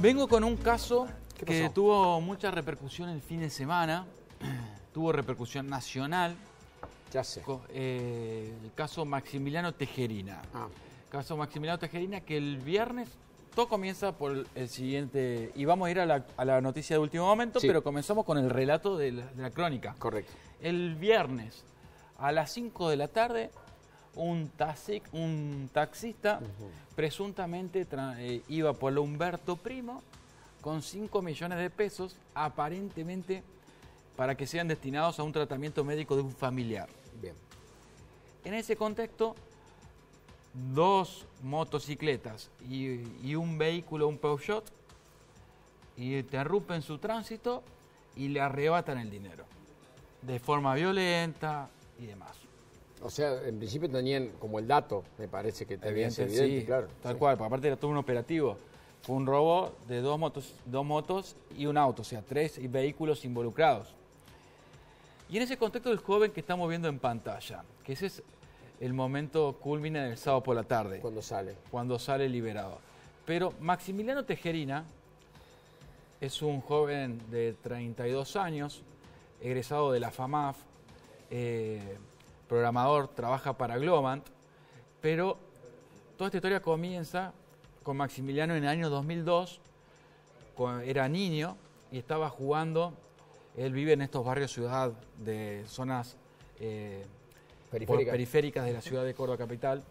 Vengo con un caso ¿Qué que tuvo mucha repercusión el fin de semana, tuvo repercusión nacional, Ya sé. eh, el caso Maximiliano Tejerina. Ah, Caso Maximiliano Tejerina que el viernes todo comienza por el siguiente, y vamos a ir a la, a la noticia de último momento, Sí. pero comenzamos con el relato de la, de la crónica. correcto. El viernes a las 5 de la tarde, un, taxi- un taxista presuntamente eh, iba por la Humberto Primo con 5 millones de pesos, aparentemente para que sean destinados a un tratamiento médico de un familiar. Bien. En ese contexto, dos motocicletas y, y un vehículo, un Peugeot, interrumpen su tránsito y le arrebatan el dinero. De forma violenta y demás. O sea, en principio tenían como el dato, me parece que tenían Evidente, evidente, sí, claro. Tal sí. cual, porque aparte era todo un operativo. Fue un robo de dos motos, dos motos y un auto, o sea, tres vehículos involucrados. Y en ese contexto el joven que estamos viendo en pantalla, que ese es el momento culmine del sábado por la tarde, Cuando sale. cuando sale liberado. Pero Maximiliano Tejerina es un joven de 32 años, egresado de la FAMAF, eh, programador, trabaja para Globant, pero toda esta historia comienza con Maximiliano en el año 2002, cu- era niño y estaba jugando, él vive en estos barrios ciudad de zonas eh, Periférica. periféricas de la ciudad de Córdoba capital.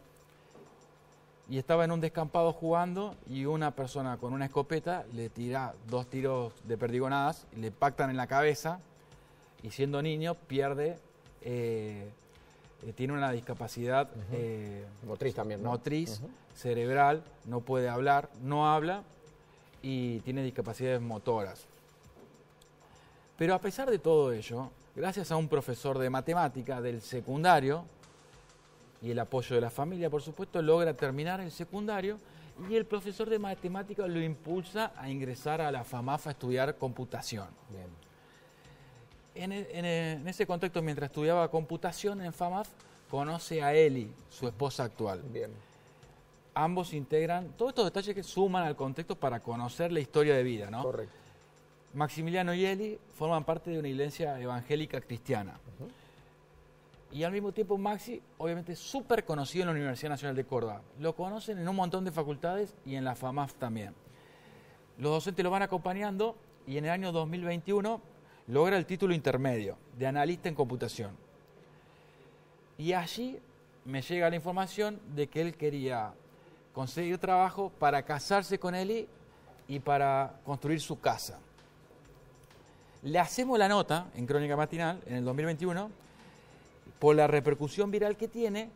Y estaba en un descampado jugando y una persona con una escopeta le tira dos tiros de perdigonadas, le pactan en la cabeza y siendo niño pierde, eh, eh, tiene una discapacidad eh, Motriz también, ¿no? motriz, cerebral, no puede hablar, no habla y tiene discapacidades motoras. Pero a pesar de todo ello, gracias a un profesor de matemática del secundario y el apoyo de la familia, por supuesto, logra terminar el secundario y el profesor de matemática lo impulsa a ingresar a la FAMAF a estudiar computación. Bien. En, e- en e- en ese contexto, mientras estudiaba computación en FAMAF, conoce a Eli, su esposa actual. Bien. Ambos integran todos estos detalles que suman al contexto para conocer la historia de vida, ¿no? Correcto. Maximiliano y Eli forman parte de una iglesia evangélica cristiana. Y al mismo tiempo Maxi, obviamente, súper conocido en la Universidad Nacional de Córdoba. Lo conocen en un montón de facultades y en la FAMAF también. Los docentes lo van acompañando y en el año 2021 logra el título intermedio de analista en computación. Y allí me llega la información de que él quería conseguir trabajo para casarse con Eli y para construir su casa. Le hacemos la nota en Crónica Matinal en el 2021 por la repercusión viral que tiene.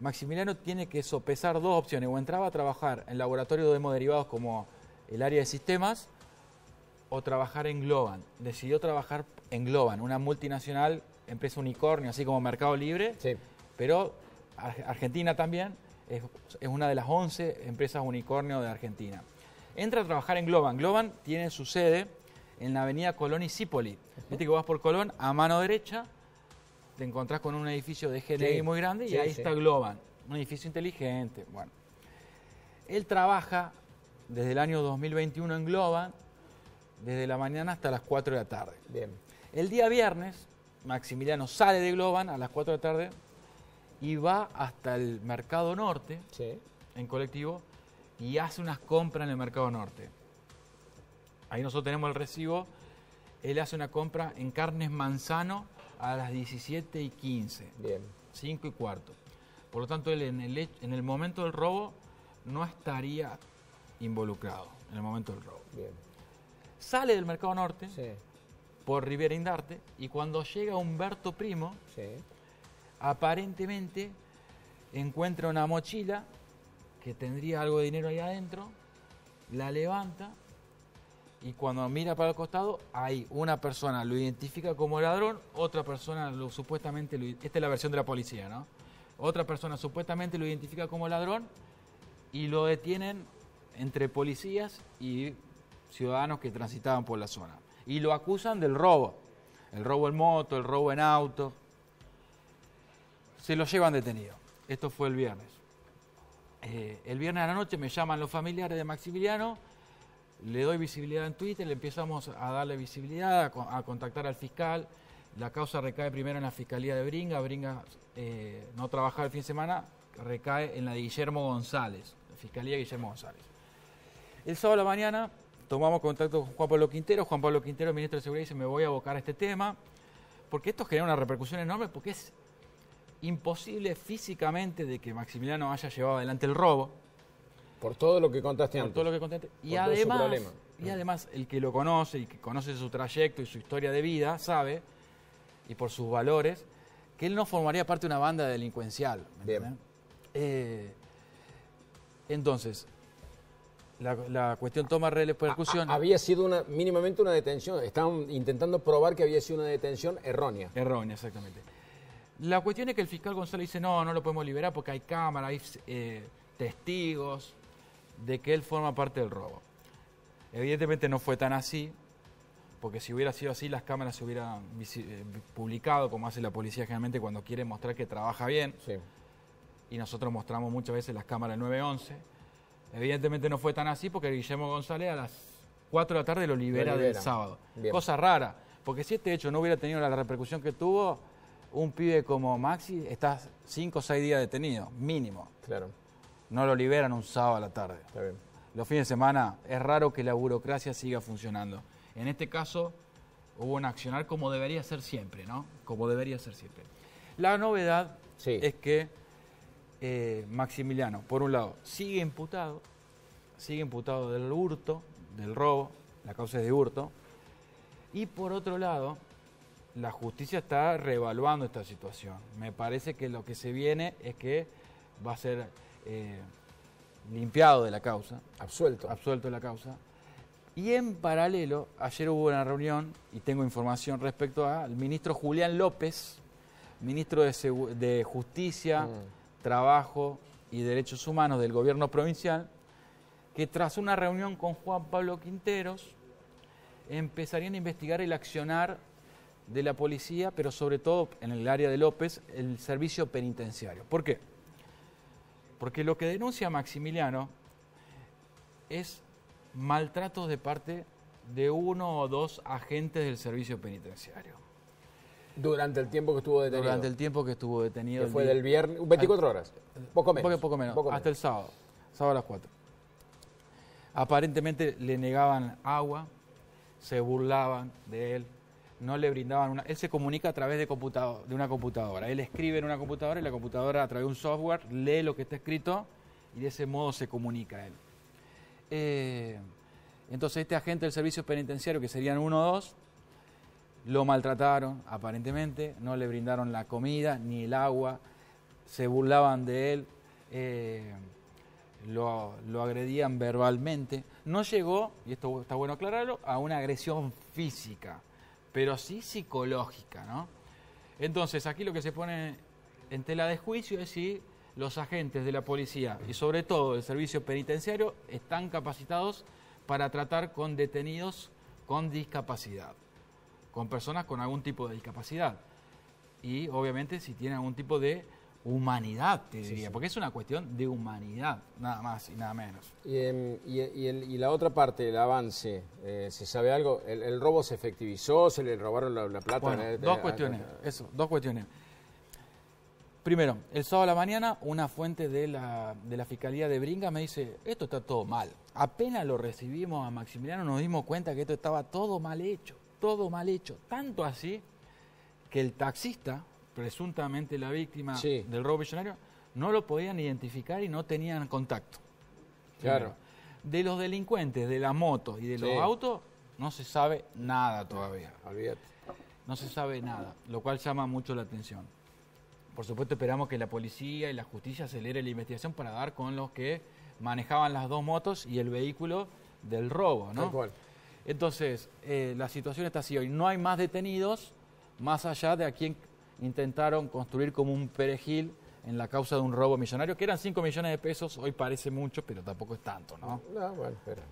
Maximiliano tiene que sopesar dos opciones, o entraba a trabajar en laboratorio de hemoderivados como el área de sistemas, o trabajar en Globan. Decidió trabajar en Globan, una multinacional, empresa unicornio, así como Mercado Libre, Sí. pero Ar- Argentina también es, es una de las 11 empresas unicornio de Argentina. Entra a trabajar en Globan. Globan tiene su sede en la avenida Colón y Cipoli. Viste que vas por Colón, a mano derecha, te encontrás con un edificio de GNI Sí, muy grande y sí, ahí está Globan, un edificio inteligente. Bueno, él trabaja desde el año 2021 en Globan, desde la mañana hasta las 4 de la tarde. Bien. El día viernes, Maximiliano sale de Globan a las 4 de la tarde y va hasta el Mercado Norte Sí. en colectivo y hace unas compras en el Mercado Norte. Ahí nosotros tenemos el recibo. Él hace una compra en carnes manzano a las 17 y 15, Bien. 5 y cuarto. Por lo tanto, él en el, en el momento del robo no estaría involucrado, en el momento del robo. Bien. Sale del Mercado Norte Sí. por Rivera Indarte y cuando llega Humberto Primo, Sí. aparentemente encuentra una mochila que tendría algo de dinero ahí adentro, la levanta y cuando mira para el costado, hay una persona lo identifica como ladrón, otra persona lo supuestamente, lo- esta es la versión de la policía, ¿no? Otra persona supuestamente lo identifica como ladrón y lo detienen entre policías y ciudadanos que transitaban por la zona. Y lo acusan del robo, el robo en moto, el robo en auto se lo llevan detenido. Esto fue el viernes. Eh, el viernes a la noche me llaman los familiares de Maximiliano le doy visibilidad en Twitter, le empezamos a darle visibilidad, a, co- a contactar al fiscal. La causa recae primero en la Fiscalía de Bringa. Bringa eh, no trabajaba el fin de semana, recae en la de Guillermo González, la Fiscalía de Guillermo González. El sábado a la mañana tomamos contacto con Juan Pablo Quintero. Juan Pablo Quintero, ministro de Seguridad, dice, me voy a abocar a este tema, porque esto genera una repercusión enorme, porque es imposible físicamente de que Maximiliano haya llevado adelante el robo, Por todo lo que contaste por antes. todo lo que conté antes. Y Por además, y además, el que lo conoce y que conoce su trayecto y su historia de vida, sabe, y por sus valores, que él no formaría parte de una banda delincuencial. ¿me Bien. Eh, entonces, la, la cuestión toma repercusión. Había sido una, mínimamente una detención. Estaban intentando probar que había sido una detención errónea. Errónea, exactamente. La cuestión es que el fiscal González dice, no, no lo podemos liberar porque hay cámara, hay eh, testigos de que él forma parte del robo. Evidentemente no fue tan así, porque si hubiera sido así, las cámaras se hubieran eh, publicado, como hace la policía generalmente cuando quiere mostrar que trabaja bien, Sí. y nosotros mostramos muchas veces las cámaras 911. Evidentemente no fue tan así porque Guillermo González a las 4 de la tarde lo libera, Lo del sábado. Bien. Cosa rara, porque si este hecho no hubiera tenido la repercusión que tuvo, un pibe como Maxi está 5 o 6 días detenido, mínimo. Claro. No lo liberan un sábado a la tarde. Está bien. Los fines de semana es raro que la burocracia siga funcionando. En este caso hubo un accionar como debería ser siempre, ¿no? Como debería ser siempre. La novedad Sí. es que eh, Maximiliano, por un lado, sigue imputado, sigue imputado del hurto, del robo, la causa es de hurto, y por otro lado, la justicia está reevaluando esta situación. Me parece que lo que se viene es que va a ser eh, limpiado de la causa, Absuelto. absuelto de la causa. Y en paralelo, ayer hubo una reunión, y tengo información respecto al ministro Julián López, ministro de, Segu- de Justicia, Mm. Trabajo y Derechos Humanos del gobierno provincial, que tras una reunión con Juan Pablo Quinteros, empezarían a investigar el accionar de la policía, pero sobre todo en el área de López, el servicio penitenciario. ¿Por qué? Porque lo que denuncia Maximiliano es maltratos de parte de uno o dos agentes del servicio penitenciario. Durante el tiempo que estuvo detenido. Durante el tiempo que estuvo detenido. que fue del viernes. 24 horas. Poco menos. Poco, poco menos, Poco hasta el sábado, sábado a las 4. Aparentemente le negaban agua, se burlaban de él, no le brindaban una... Él se comunica a través de, computador, de una computadora. Él escribe en una computadora y la computadora a través de un software lee lo que está escrito y de ese modo se comunica él. Eh, entonces este agente del servicio penitenciario, que serían uno o dos, lo maltrataron aparentemente, no le brindaron la comida ni el agua, se burlaban de él, eh, lo, lo agredían verbalmente. No llegó, y esto está bueno aclararlo, a una agresión física, pero sí psicológica, ¿no? Entonces, aquí lo que se pone en tela de juicio es si los agentes de la policía y sobre todo el servicio penitenciario están capacitados para tratar con detenidos con discapacidad, con personas con algún tipo de discapacidad. Y obviamente si tienen algún tipo de humanidad, te diría, porque es una cuestión de humanidad, nada más y nada menos. Y, em, y- y el- y la otra parte, el avance, eh, ¿se sabe algo? ¿El, el robo se efectivizó? ¿Se le robaron la, la plata? Bueno, Eh, dos eh, cuestiones, eso, dos cuestiones. Primero, el sábado a la mañana, una fuente de la, de la Fiscalía de Bringa me dice, esto está todo mal. Apenas lo recibimos a Maximiliano nos dimos cuenta que esto estaba todo mal hecho, todo mal hecho. Tanto así que el taxista, presuntamente la víctima Sí. del robo millonario, no lo podían identificar y no tenían contacto. Claro. De los delincuentes, de las motos y de los Sí. autos, no se sabe nada todavía Olvídate. no se sabe nada, lo cual llama mucho la atención. Por supuesto esperamos que la policía y la justicia acelere la investigación para dar con los que manejaban las dos motos y el vehículo del robo, ¿no? Tal cual. Entonces, eh, la situación está así hoy. No hay más detenidos, más allá de a quien intentaron construir como un perejil en la causa de un robo millonario, que eran 5 millones de pesos, hoy parece mucho, pero tampoco es tanto, ¿no? No, bueno, espera.